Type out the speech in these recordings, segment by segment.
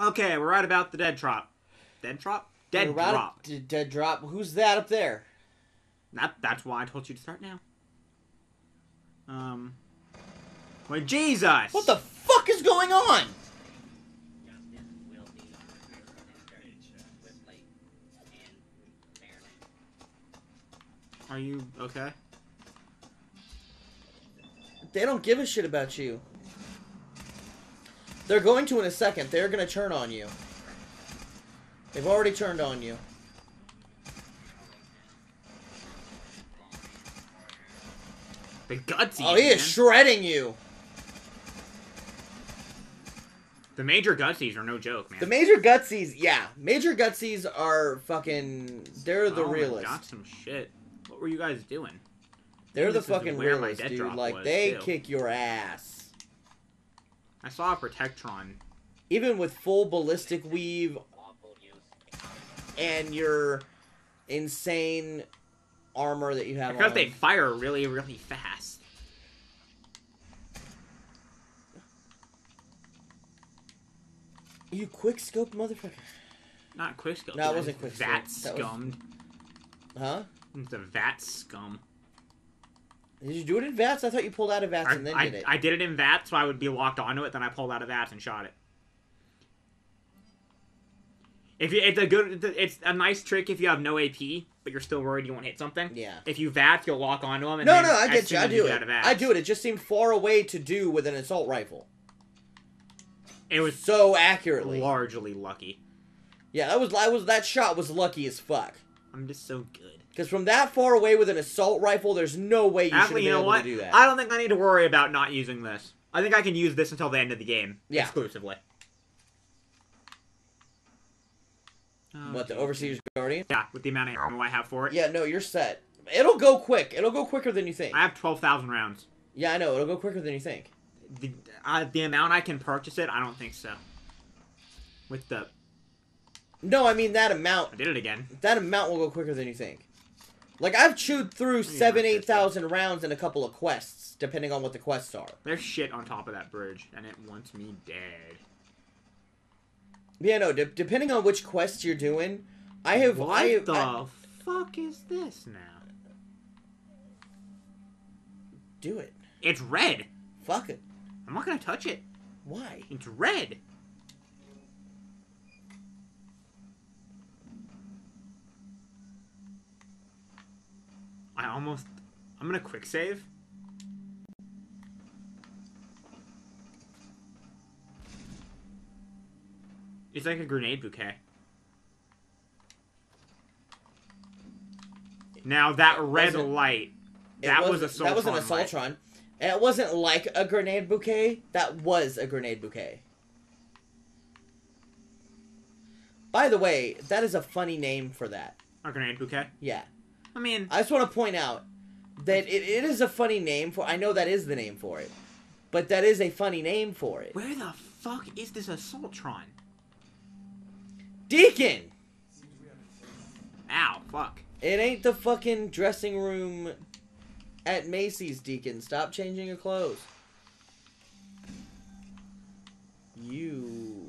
Okay, we're right about the dead drop. Dead drop? Dead We're drop. to- dead drop. Who's that up there? That, that's why I told you to start now. Um. Well, Jesus! What the fuck is going on? Are you okay? They don't give a shit about you. They're going to in a second. They're gonna turn on you. They've already turned on you. The gutsy. Oh, he is shredding you. the major gutsies are no joke, man. The major gutsies, yeah, major gutsies are fucking. They're the oh, I realists. Got some shit. What were you guys doing? They're the fucking realists, dude. Like they too. kick your ass. I saw a Protectron. Even with full ballistic weave and your insane armor that you have Because on. they fire really, really fast. You quick scope motherfucker. Not quickscope. No, it that wasn't is quickscope. Vat That was- scummed. Huh? It's a vat scum. Did you do it in VATS? I thought you pulled out of VATS I, and then I, did it. I did it in VATS, so I would be locked onto it. Then I pulled out of VATS and shot it. If you, it's a good, it's a nice trick if you have no AP, but you're still worried you won't hit something. Yeah. If you VATS, you'll lock onto them. And no, no, I get you. I do get it. I do it. It just seemed far away to do with an assault rifle. It was So accurately. largely lucky. Yeah, that was that was that shot was lucky as fuck. I'm just so good. Because from that far away with an assault rifle, there's no way you should be you know able what? to do that. I don't think I need to worry about not using this. I think I can use this until the end of the game. Yeah. Exclusively. what the Overseer's Guardian? Yeah, with the amount of ammo I have for it. Yeah, no, you're set. It'll go quick. It'll go quicker than you think. I have 12,000 rounds. Yeah, I know. It'll go quicker than you think. The, uh, the amount I can purchase it, I don't think so. With the... No, I mean that amount. I did it again. That amount will go quicker than you think. Like I've chewed through seven, eight thousand rounds in a couple of quests, depending on what the quests are. There's shit on top of that bridge, and it wants me dead. Yeah, no. De- depending on which quests you're doing, I have. What I have. the I- fuck is this now? do it. It's red. Fuck it. I'm not gonna touch it. Why? It's red. Almost. I'm gonna quick save. It's like a grenade bouquet. Now that red light, that was a wasn't- That was an Assaultron light. And it wasn't like a grenade bouquet. That was a grenade bouquet. By the way, that is a funny name for that. A grenade bouquet. Yeah. I mean, I just want to point out that it, it is a funny name for. I know that is the name for it, but that is a funny name for it. where the fuck is this Assaultron? Deacon. Ow, fuck. It ain't the fucking dressing room at Macy's, Deacon. Stop changing your clothes. You.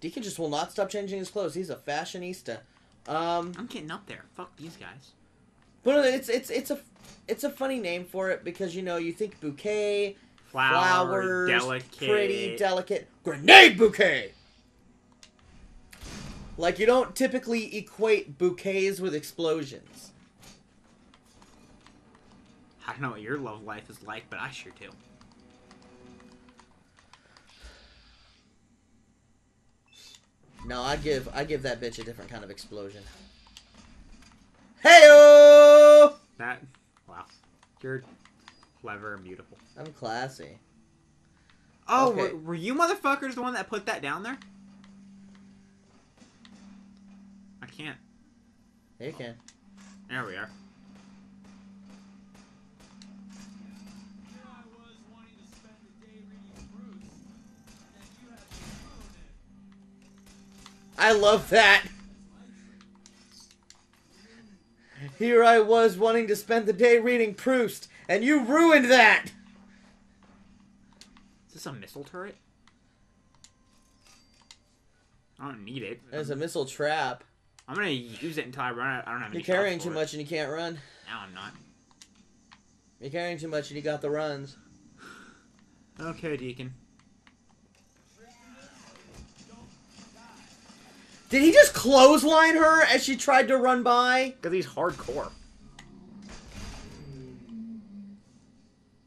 Deacon just will not stop changing his clothes. He's a fashionista. Um, I'm getting up there. Fuck these guys. but it's it's it's a it's a funny name for it because you know you think bouquet, Flower, flowers, delicate. pretty, delicate grenade bouquet. Like you don't typically equate bouquets with explosions. I don't know what your love life is like, but I sure do. No, I give I give that bitch a different kind of explosion. Heyo! That, wow. You're clever and beautiful. I'm classy. Oh, Okay. were, were you motherfuckers the one that put that down there? I can't. You can. There we are. I love that. Here I was wanting to spend the day reading Proust, and you ruined that! Is this a missile turret? I don't need it. There's a missile trap. I'm gonna use it until I run out. I don't have any You're carrying too it. much and you can't run. Now I'm not. You're carrying too much and you got the runs. Okay, Deacon. Did he just clothesline her as she tried to run by? Because he's hardcore.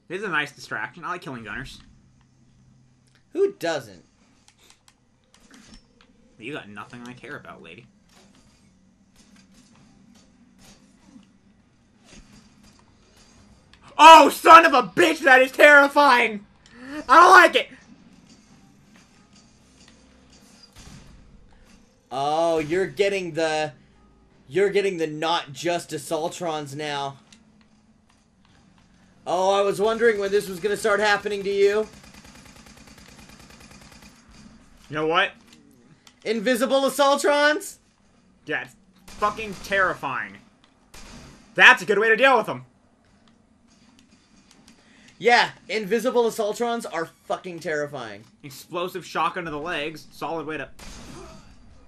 This is a nice distraction. I like killing gunners. Who doesn't? You got nothing I care about, lady. Oh, son of a bitch! That is terrifying! I don't like it! Oh, you're getting the... You're getting the not just assaultrons now. Oh, I was wondering when this was gonna start happening to you. You know what? Invisible assaultrons? Yeah, it's fucking terrifying. That's a good way to deal with them. Yeah, invisible assaultrons are fucking terrifying. Explosive shock under the legs. Solid way to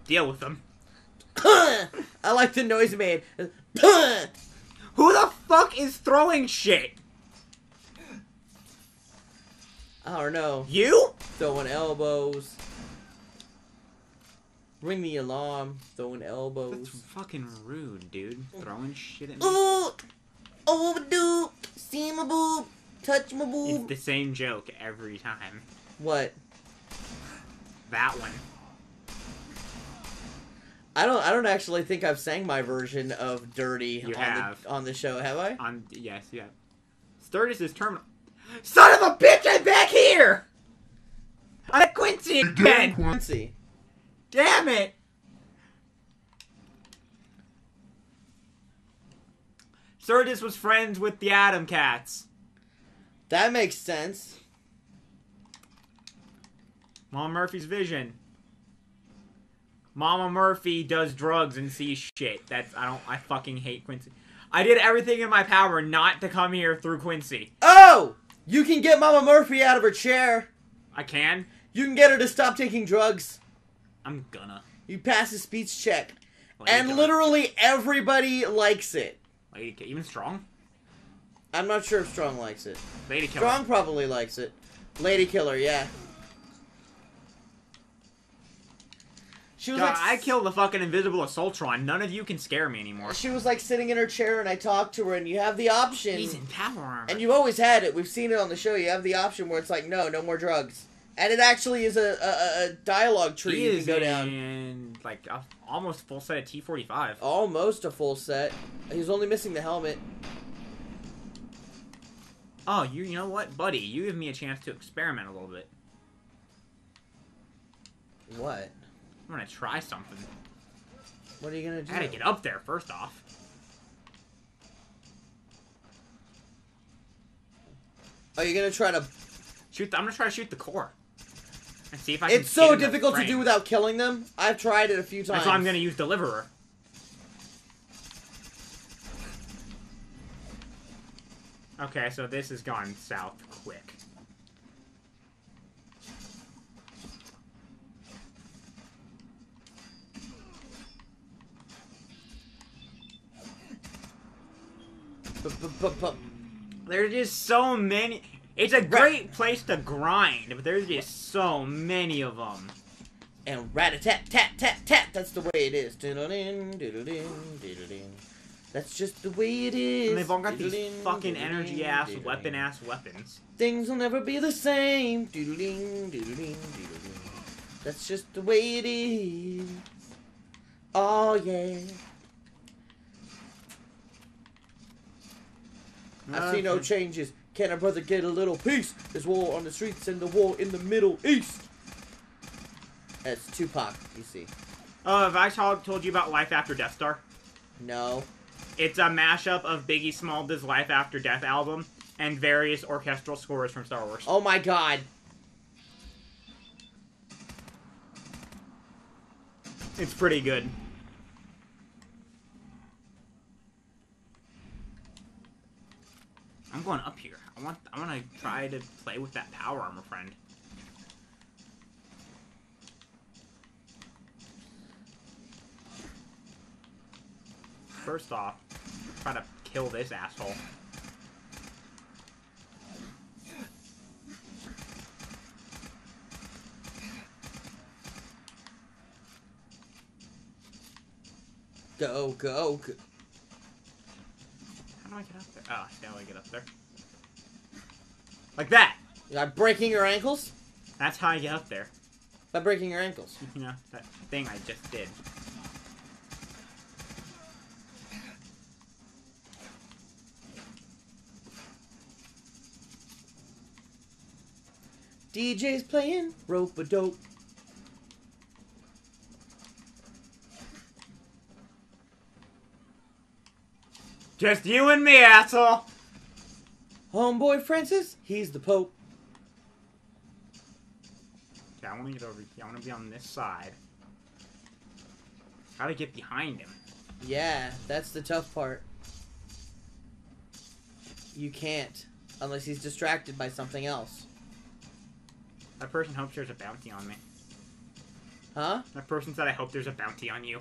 deal with them. I like the noise made. Who the fuck is throwing shit? I don't know. You? Throwing elbows. Ring the alarm. Throwing elbows. That's fucking rude, dude. Throwing shit at me. Ooh! Oh, See my boob. Touch my It's boob. the same joke every time. What? That one. I don't. I don't actually think I've sang my version of "Dirty" You on have. the on the show. Have I? On yes, yeah. Sturgis is terminal. Son of a bitch! I'm back here. I'm at Quincy again. Quincy. Damn it! Sturgis was friends with the Atom Cats. That makes sense. Mom Murphy's vision. Mama Murphy does drugs and sees shit. That's I don't I fucking hate Quincy. I did everything in my power not to come here through Quincy. Oh! You can get Mama Murphy out of her chair. I can. You can get her to stop taking drugs. I'm gonna. You pass a speech check. Lady And literally everybody likes it. Lady even strong. I'm not sure if Strong likes it. Lady killer. Strong probably likes it. Lady Killer, yeah. She was God, like I killed the fucking invisible Assaultron. None of you can scare me anymore. She was like sitting in her chair and I talked to her and you have the option He's in power armor. and you always had it. We've seen it on the show. You have the option where it's like no, no more drugs. And it actually is a, a, a dialogue tree he you can go down. in like a, almost full set of T45. Almost a full set. He's only missing the helmet. Oh, you you know what, buddy? You give me a chance to experiment a little bit. What? I'm gonna try something. What are you gonna do? I gotta get up there first off. Are you gonna try to? Shoot! The, I'm gonna try to shoot the core. And see if I. It's get so difficult to do without killing them. I've tried it a few times. That's why I'm gonna use deliverer. Okay, so this has gone south quick. Bu-bu-bu-bu- There's just so many. It's a great place to grind, but there's just so many of them. And rat a tat tat tat tat. That's the way it is. Doodle-ding, doodle-ding, doodle-ding. That's just the way it is. And they've all got these fucking energy ass, weapon ass weapons. Things will never be the same. Doodle-ding, doodle-ding, doodle-ding. That's just the way it is. Oh yeah. I see no changes. Can a brother get a little peace? There's war on the streets and the war in the Middle East. That's Tupac, you see. Oh, have I told, told you about Life After Death Star? No. It's a mashup of Biggie Smalls' Life After Death album and various orchestral scores from Star Wars. Oh my god. It's pretty good. Going up here. I want I want to try to play with that power armor friend. First off, try to kill this asshole. Go, go, go. How do I get up there? Ah, oh, see how I get up there? Like that! By breaking your ankles? That's how I get up there. By breaking your ankles. You know, that thing I just did. DJ's playing rope Just you and me, asshole! Homeboy Francis, he's the Pope. Okay, I want to get over here. I want to be on this side. How to get behind him? Yeah, that's the tough part. You can't, unless he's distracted by something else. That person hopes there's a bounty on me. Huh? That person said, I hope there's a bounty on you.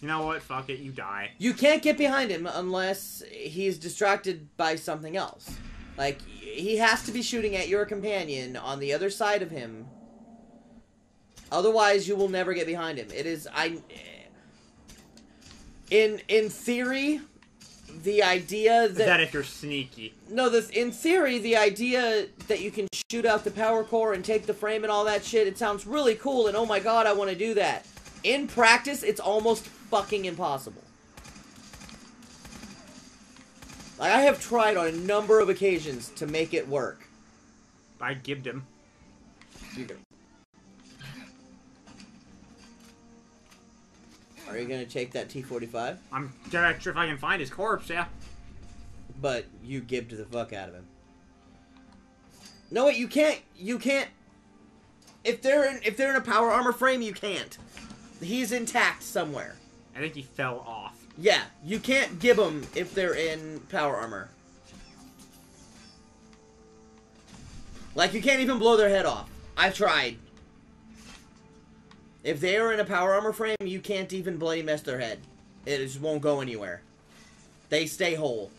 You know what? Fuck it, you die. You can't get behind him unless he's distracted by something else. Like, he has to be shooting at your companion on the other side of him. Otherwise, you will never get behind him. It is, I... In, in theory, the idea Is that... that if you're sneaky? No, this in theory, the idea that you can shoot out the power core and take the frame and all that shit, it sounds really cool and oh my god, I want to do that. In practice, it's almost fucking impossible. Like I have tried on a number of occasions to make it work. I gibbed him. Are you gonna take that T-45? I'm gonna sure if I can find his corpse, yeah. But you gibbed the fuck out of him. No, wait, you can't. You can't. If they're in, if they're in a power armor frame, you can't. He's intact somewhere. I think he fell off. Yeah, you can't gib them if they're in power armor. Like you can't even blow their head off. I've tried. If they are in a power armor frame, you can't even bloody mess their head. It just won't go anywhere. They stay whole.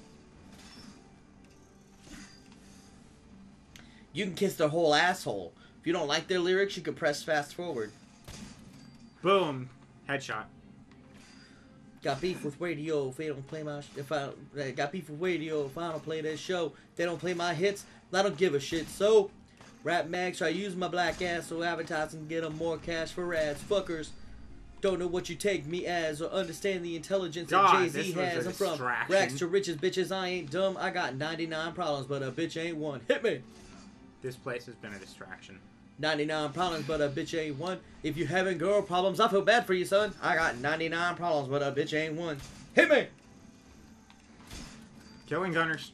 You can kiss their whole asshole. If you don't like their lyrics, you can press fast forward. Boom. Headshot. Got beef with radio if they don't play my. Sh- if I uh, got beef with radio if I don't play this show, they don't play my hits. I don't give a shit. So, rap mags try use my black ass so advertising get them more cash for ads. Fuckers don't know what you take me as or understand the intelligence God, that Jay Z has. I'm from rags to riches, bitches. I ain't dumb. I got 99 problems, but a bitch ain't one. Hit me. This place has been a distraction. 99 problems, but a bitch ain't one. If you having girl problems, I feel bad for you, son. I got 99 problems, but a bitch ain't one. Hit me. Killing gunners.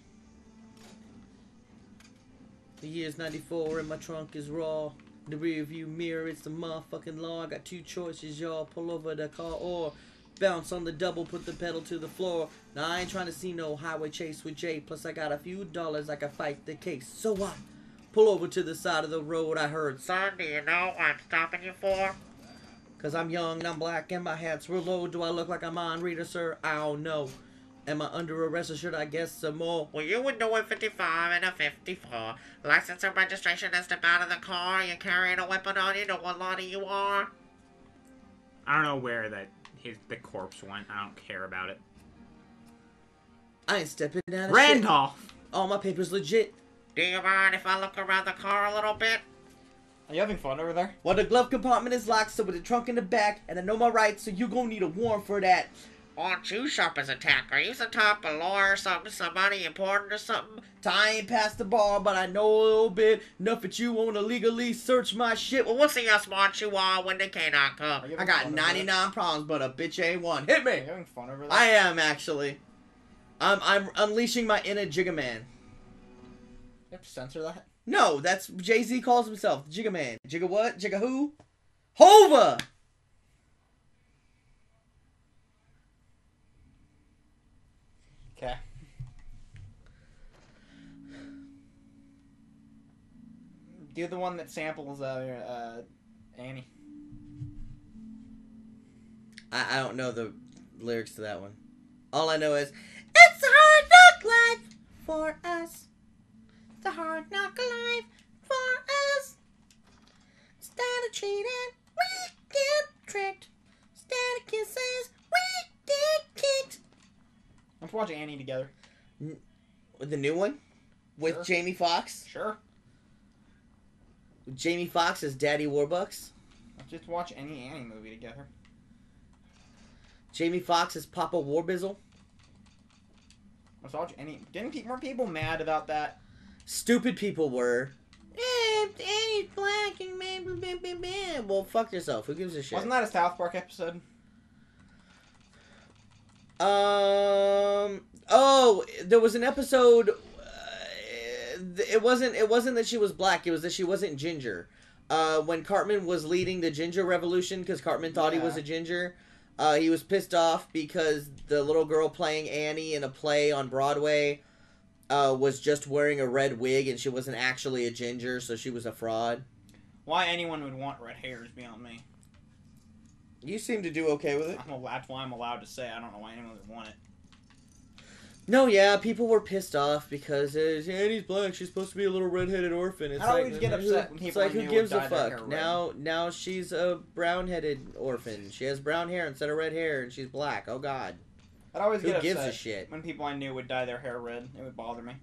The year's 94 and my trunk is raw. The rearview mirror, it's the motherfucking law. I got two choices, y'all. Pull over the car or bounce on the double, put the pedal to the floor. Now, I ain't trying to see no highway chase with Jay. Plus, I got a few dollars, I can fight the case. So what? Pull over to the side of the road, I heard. Son, do you know what I'm stopping you for? Cause I'm young and I'm black and my hat's real low. Do I look like a mind reader, sir? I don't know. Am I under arrest or should I guess some more? Well, you would know a 55 and a 54. License and registration is the out of the car. You're carrying a weapon on you? Know what lot of you are? I don't know where that his the corpse went. I don't care about it. I ain't stepping down. of shit. Randolph. All my papers legit. Do you mind if I look around the car a little bit? Are you having fun over there? Well, the glove compartment is locked, so with the trunk in the back, and I know my rights, so you gonna need a warrant for that. Aren't you sharp as a tack? Are you some type of lawyer or something? Somebody important or something? I ain't past the bar, but I know a little bit. Enough that you wanna legally search my shit. Well, we'll see how smart you are when the canine come. I got fun over there? 99 problems, but a bitch ain't one. Hit Are me! you having fun over there? I am, actually. I'm, I'm unleashing my inner Jigga Man have to censor that? No, that's Jay Z calls himself Jigga Man. Jigga what? Jigga who? Hova! Okay. You're the one that samples uh, uh, Annie. I, I don't know the lyrics to that one. All I know is, it's hard life for us. It's a hard knock life for us. Instead of cheating, we get tricked. Instead of kisses, we get kicked. Let's watch Annie together. The new one with Sure. Jamie Foxx. Sure. Jamie Foxx as Daddy Warbucks. Let's just watch any Annie movie together. Jamie Foxx as Papa Warbizzle. Let's watch any. Didn't pe- more people mad about that? Stupid people were. Eh, Annie's black and man, blah, blah, blah, blah." Well, fuck yourself. Who gives a shit? Wasn't that a South Park episode? Um. Oh, there was an episode. Uh, it wasn't. It wasn't that she was black. It was that she wasn't ginger. Uh, when Cartman was leading the ginger revolution, because Cartman thought he was a ginger, uh, he was pissed off because the little girl playing Annie in a play on Broadway uh, was just wearing a red wig and she wasn't actually a ginger, so she was a fraud. Why anyone would want red hair is beyond me. You seem to do okay with it. I'm allowed, that's why I'm allowed to say. I don't know why anyone would want it. No, yeah, people were pissed off because uh, Annie's black. She's supposed to be a little redheaded orphan. It's I like, always get who- upset when it's like who gives a dye their hair fuck? Now, now she's a brown-headed orphan. She has brown hair instead of red hair, and she's black. Oh God, I'd always who get gives a shit? when people I knew would dye their hair red. It would bother me.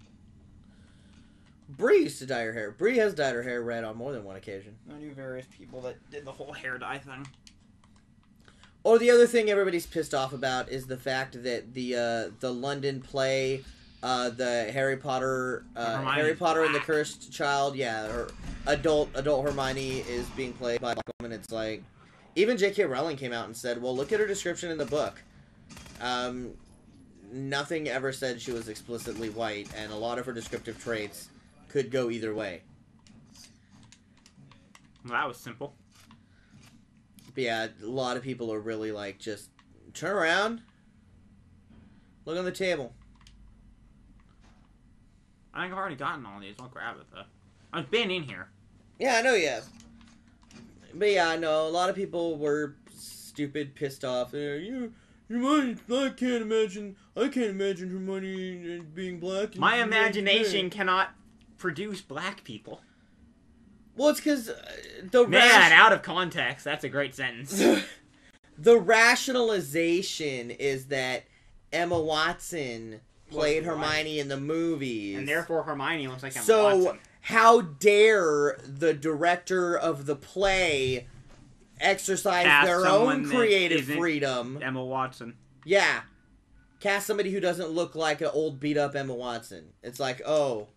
Bree used to dye her hair. Bree has dyed her hair red on more than one occasion. I knew various people that did the whole hair dye thing. Or the other thing everybody's pissed off about is the fact that the uh, the London play, uh, the Harry Potter, uh, Harry Potter and the. Cursed Child, yeah, her adult adult Hermione is being played by a woman. It's like, even J.K. Rowling came out and said, "Well, look at her description in the book. Um, nothing ever said she was explicitly white, and a lot of her descriptive traits could go either way." Well, that was simple. But yeah, a lot of people are really like, just turn around, look on the table. I think I've already gotten all these. I'll grab it though. I've been in here. Yeah, I know you have. But yeah, I know a lot of people were stupid, pissed off. They're, you, Hermione, I can't imagine. I can't imagine Hermione being black. My imagination black." cannot produce black people. Well, it's because uh, the Man, ration- out of context, that's a great sentence. the rationalization is that Emma Watson played Was. Hermione in the movies, and therefore Hermione looks like Emma So Watson. how dare the director of the play exercise Cast their own creative freedom? Emma Watson. Yeah. Cast somebody who doesn't look like an old beat up Emma Watson. It's like, oh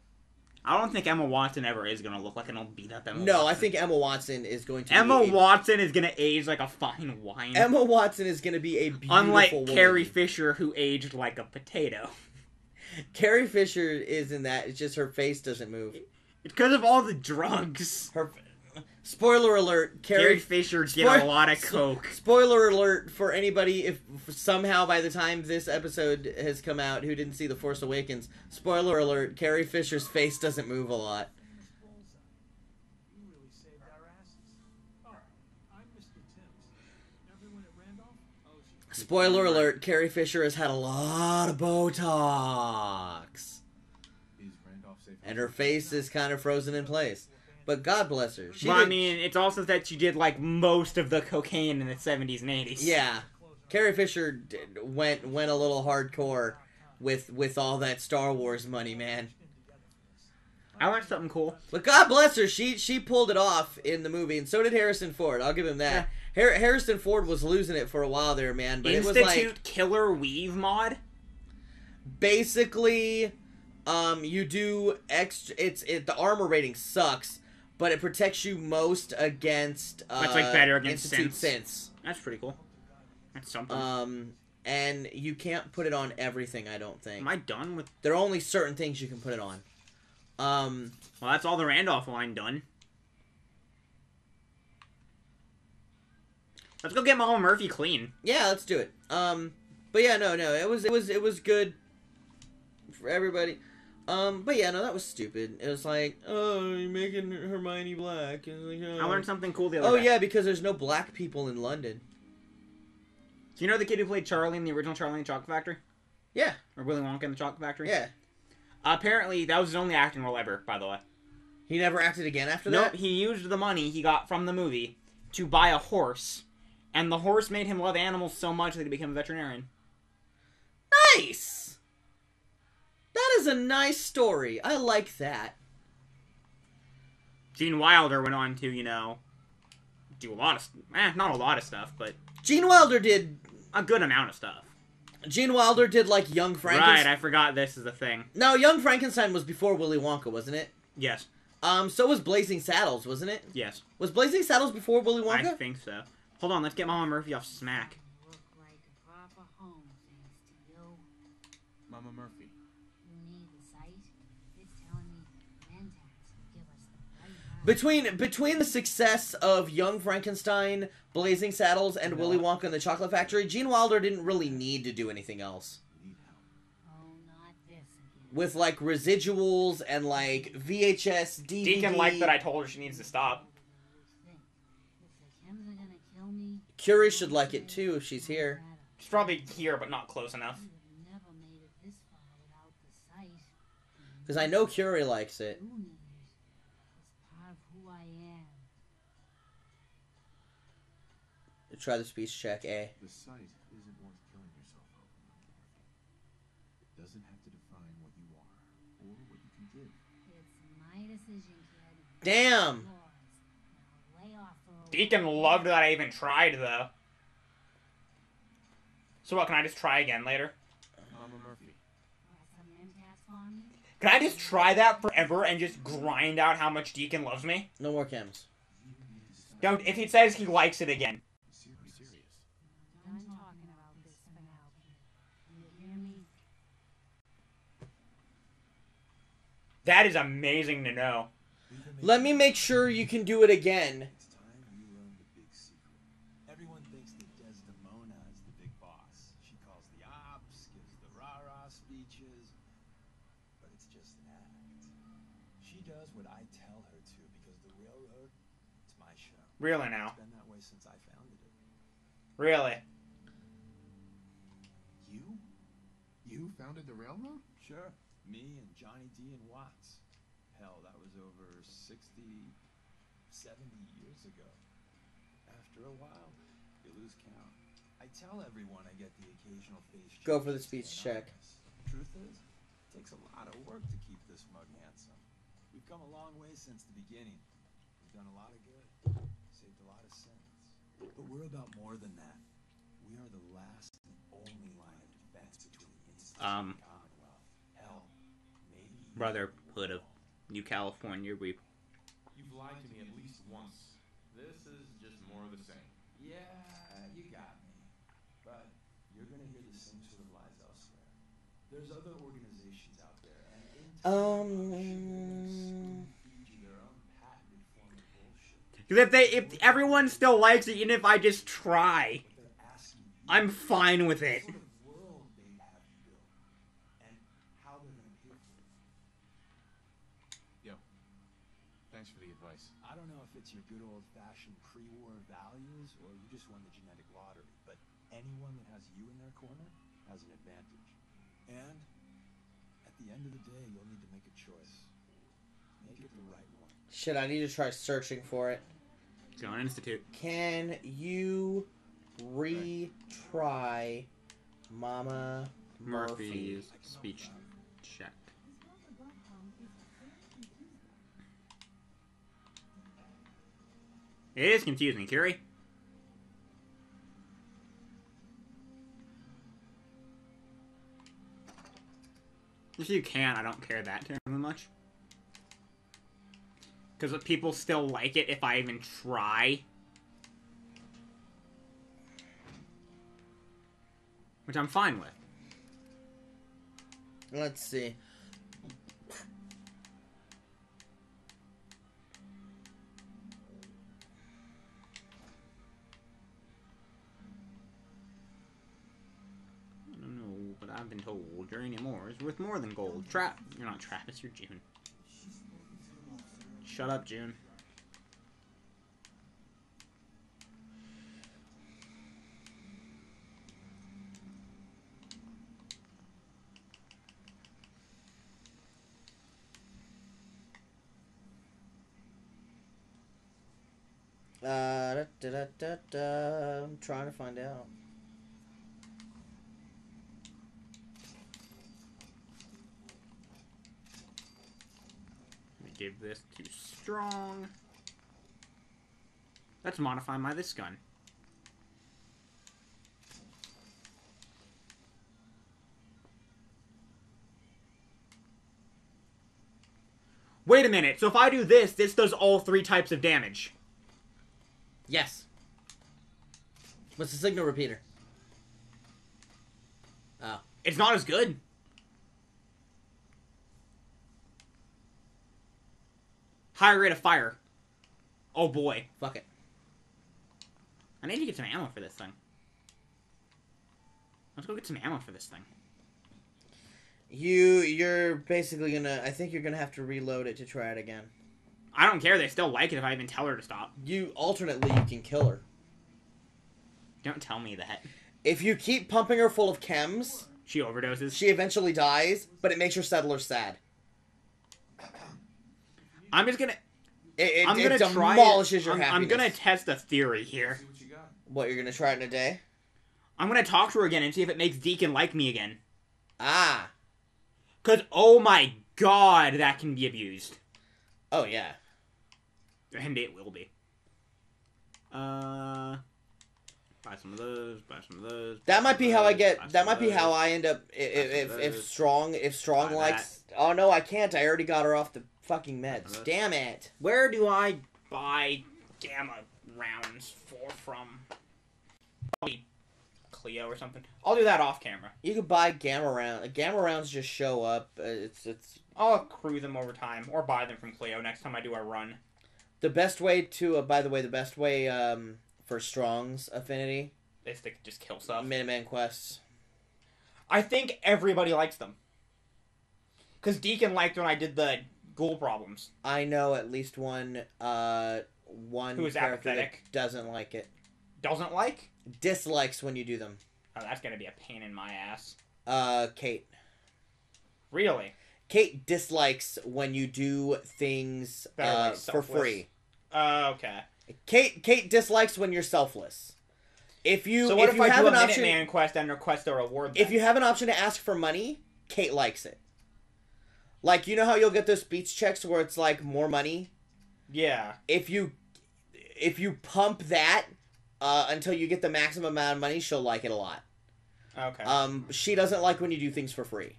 I don't think Emma Watson ever is gonna look like an old beat up Emma. no, I think Emma Watson is going to Emma be a- Watson is gonna age like a fine wine. Emma Watson is going to be a beautiful Unlike woman. Carrie Fisher, who aged like a potato. Carrie Fisher is in that. It's just her face doesn't move. It's because of all the drugs. Her spoiler alert. Carrie Carrie Fisher did a lot of coke. Spoiler alert for anybody if somehow by the time this episode has come out who didn't see The Force Awakens. Spoiler alert, Carrie Fisher's face doesn't move a lot. You really saved our asses. I'm Mr. Timms. Everyone at Randolph? She Spoiler alert, Carrie Fisher has had a lot of Botox. Is Randolph safe? And her face is kind of frozen in place. But God bless her. She well, I mean, it's also that she did like most of the cocaine in the 70s and 80s. Yeah. Carrie Fisher did, went went a little hardcore with with all that Star Wars money, man. I learned something cool. But God bless her, she she pulled it off in the movie, and so did Harrison Ford. I'll give him that. Har- Harrison Ford was losing it for a while there, man. But Institute it was like Killer Weave mod. basically, um, you do extra. It's it the armor rating sucks, but it protects you most against. Uh, It's, like, better against Institute synths. That's pretty cool. That's something. Um, and you can't put it on everything. I don't think. Am I done with? there are only certain things you can put it on. Um, Well, that's all the Randolph line done. Let's go get Mama Murphy clean. yeah, let's do it. Um, but yeah, no, no, it was it was it was good for everybody. Um, but yeah, no, that was stupid. It was like, oh, you're making Hermione black. And like, oh. I learned something cool the other Oh day. yeah, because there's no black people in London. Do you know the kid who played Charlie in the original Charlie and the Chocolate Factory? Yeah, Or Willy Wonka in the Chocolate Factory? yeah. apparently, that was his only acting role ever, by the way. He never acted again after Nope, that. he used the money he got from the movie to buy a horse, and the horse made him love animals so much that he became a veterinarian. Nice. That is a nice story. I like that. Gene Wilder went on to, you know, do a lot of, eh, not a lot of stuff, but Gene Wilder did. a good amount of stuff. Gene Wilder did like Young Frankenstein. Right, I forgot this is a thing. No, Young Frankenstein was before Willy Wonka, wasn't it? Yes, Um, so was Blazing Saddles, wasn't it? yes, Was Blazing Saddles before Willy Wonka? I think so. Hold on, let's get Mama Murphy off smack. Look like a proper home, to you. Mama Murphy. You need the sight. It's telling me Mentats will give us the right vibe. Between between the success of Young Frankenstein, Blazing Saddles, and Willy Wonka and the Chocolate Factory, Gene Wilder didn't really need to do anything else. Oh, not this again. With like residuals and like VHS, DVD. Deacon liked that I told her she needs to stop. Think, if the chems are gonna kill me, Curie should like it too if she's here. She's probably here, but not close enough. We would have never made it this far without the sight. Because I know Curie likes it. You need it. It's part of who I am. Try the speech check, A. The sight isn't worth killing yourself over. It doesn't have to define what you are or what you can give. It's my decision, kid. Damn! Yours. Now lay off for a while. Deacon loved that I even tried, though. So what, can I just try again later? Mama Murphy. Got some Mentats for me? Can I just try that forever and just grind out how much Deacon loves me? No more chems. Don't, if he says he likes it again. Be serious. Done talking about this for now, kid. You hear me? That is amazing to know. Let me make sure you can do it again. It's time you learned the big secret. Everyone thinks that Desdemona is the big boss. She calls the ops, gives the rah-rah speeches, but it's just an act. She does what I tell her to because the railroad, it's my show. Really now. It's been that way since I founded it. Really. You? You founded the railroad? Sure. Me and Johnny D and Watts. Hell, that was over 60, 70 years ago. After a while, you lose count. I tell everyone I get the occasional face Go for the changes speech check. Truth is, it takes a lot of work to keep this mug handsome. We've come a long way since the beginning. We've done a lot of good, saved a lot of synths. But we're about more than that. We are the last and only line of defense between the Institute Um, and the Commonwealth. Hell, maybe Brotherhood of New California. We You've lied to me at least once. This is just more of the same. Yeah, you got me. But you're gonna hear the same sort of lies elsewhere. There's other organizations out there, and in Um, feed you their own patented form of bullshit. Because if they, if everyone still likes it, even if I just try, But they're asking you I'm fine with it. sort of world they'd have you build, and how they're gonna pay for it. Thanks for the advice. I don't know if it's your good old fashioned pre war values or you just won the genetic lottery, but anyone that has you in their corner has an advantage. And at the end of the day, you'll need to make a choice. Make it the right one. Shit, I need to try searching for it. John Institute. Can you retry Mama Murphy? Murphy's speech check. It is confusing, Curie. If you can, I don't care that terribly much. Because people still like it if I even try. Which I'm fine with. Let's see. I don't know, but I've been told uranium ore is worth more than gold. Trap. You're not Travis. You're June. Shut up, June. Uh, da, da, da. I'm trying to find out. Give this to strong. Let's modify my this gun. Wait a minute. So if I do this, this does all three types of damage. Yes. What's the signal repeater? Oh. It's not as good. Higher rate of fire. Oh boy. Fuck it. I need to get some ammo for this thing. Let's go get some ammo for this thing. You you're basically gonna I think you're gonna have to reload it to try it again. I don't care. They still like it if I even tell her to stop. You alternately you can kill her. Don't tell me that. If you keep pumping her full of chems, She overdoses. she eventually dies, but it makes your settlers sad. I'm just gonna. It, it, I'm gonna try. demolishes your I'm, happiness. I'm gonna test a theory here. What you what you're gonna try it in a day? I'm gonna talk to her again and see if it makes Deacon like me again. Ah. Cause oh my god, that can be abused, Oh yeah. and it will be. Uh, buy some of those. Buy some of those. That might be how I get. That might be how I end up. i- i- Buy some If if strong if strong Buy likes. Oh no, I can't. I already got her off the fucking meds. Damn it. Where do I buy gamma rounds for from? Probably KL-E-O or something. I'll do that off camera. You could buy gamma round. Gamma rounds just show up. Uh, It's it's I'll accrue them over time or buy them from KL-E-O next time I do a run. the best way to. Uh, by the way, the best way um for Strong's affinity They stick just kill stuff. Minuteman quests. I think everybody likes them. Cause Deacon liked when I did the ghoul problems. I know at least one uh one Who is apathetic? doesn't like it. Doesn't like? Dislikes when you do them. Oh, that's gonna be a pain in my ass. Uh, Kate. Really? Kate dislikes when you do things uh, like, for free. Uh, okay. Kate Kate dislikes when you're selfless. If you so what if, if, you I have do a an option Minuteman quest and request a reward? if you have an option to ask for money, Kate likes it. Like you know how you'll get those speech checks where it's like more money. yeah, If you if you pump that uh, until you get the maximum amount of money, she'll like it a lot. okay. Um, she doesn't like when you do things for free.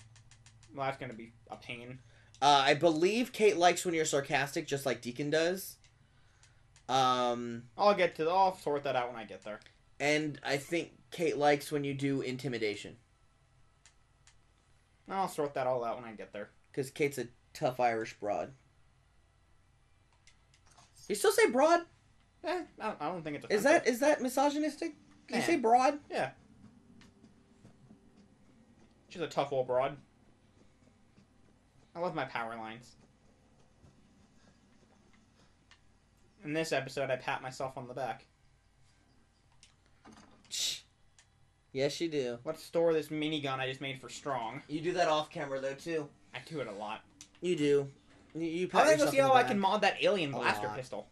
well, that's gonna be a pain. Uh, I believe Kate likes when you're sarcastic, just like Deacon does. Um, I'll get to. I'll sort that out when I get there. and I think Kate likes when you do intimidation, I'll sort that all out when I get there. Because Kate's a tough Irish broad. You still say broad? Eh, I don't, I don't think it's. Is that is that misogynistic? Can you say broad? Yeah. She's a tough old broad. I love my power lines. In this episode, I pat myself on the back. Shh. Yes, you do. Let's store this minigun I just made for Strong. You do that off camera though too. I do it a lot. You do. You, you I'm pat gonna go see how I can mod that alien blaster pistol.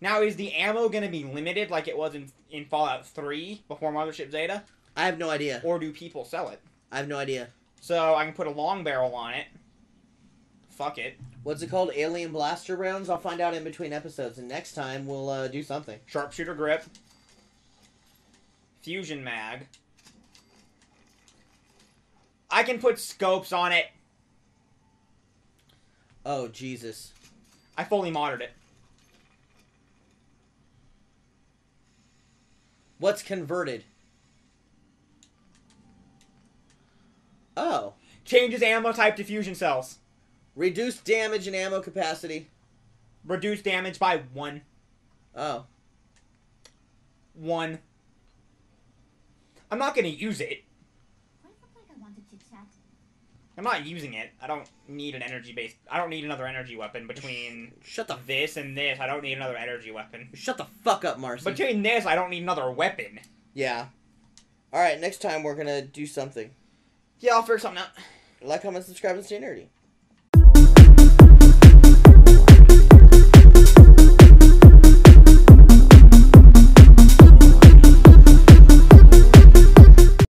Now, is the ammo gonna be limited like it was in in Fallout 3 before Mothership Zeta, I have no idea. or do people sell it? I have no idea. So I can put a long barrel on it. Fuck it. What's it called? Alien blaster rounds. I'll find out in between episodes, and next time we'll uh, do something. Sharpshooter grip. Fusion mag. I can put scopes on it. Oh Jesus! I fully modded it. What's converted? Oh, Changes ammo type to fusion cells. reduced damage and ammo capacity. Reduce damage by one. Oh, One. I'm not gonna use it. Why does it look like I want to chit chat? I'm not using it. I don't need an energy based. I don't need another energy weapon between Shut the this and this. I don't need another energy weapon. shut the fuck up, Marcy. Between this, I don't need another weapon. yeah. All right, next time we're gonna do something. Yeah, I'll figure something out. Like, comment, subscribe, and stay nerdy.